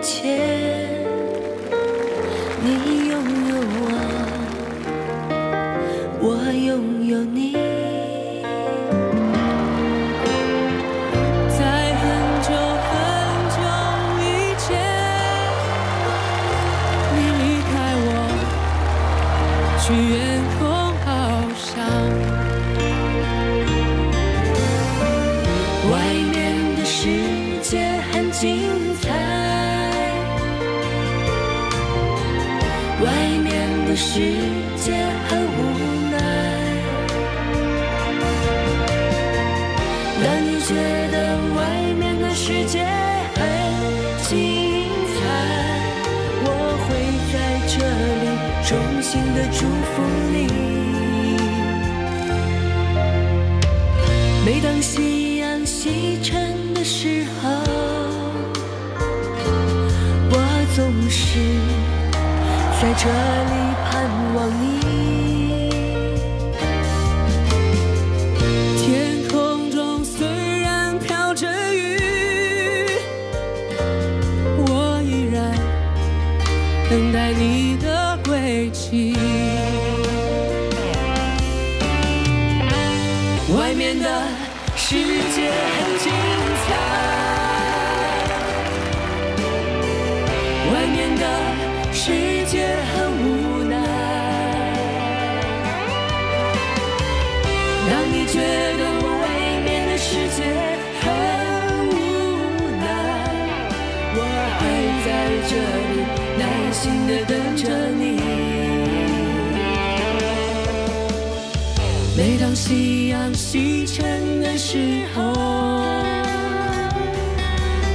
一切你拥有我我拥有你。在很久很久以前你离开我去远空翱翔外面的世界很精彩。外面的世界很无奈。当你觉得外面的世界很精彩，我会在这里衷心的祝福你。每当夕阳西沉的时候，我总是在这里盼望你。天空中虽然飘着雨，我依然等待你的归期。外面的世界觉得外面的世界很无奈，我还在这里耐心的等着你。每当夕阳西沉的时候，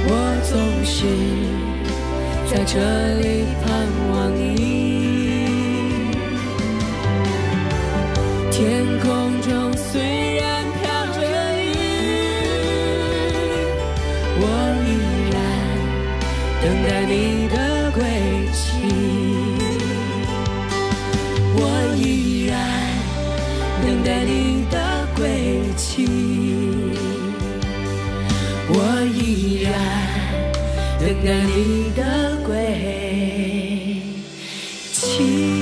我总是在这里盼望你。等待你的归期。我依然。等待你的归期，我依然等待你的归期。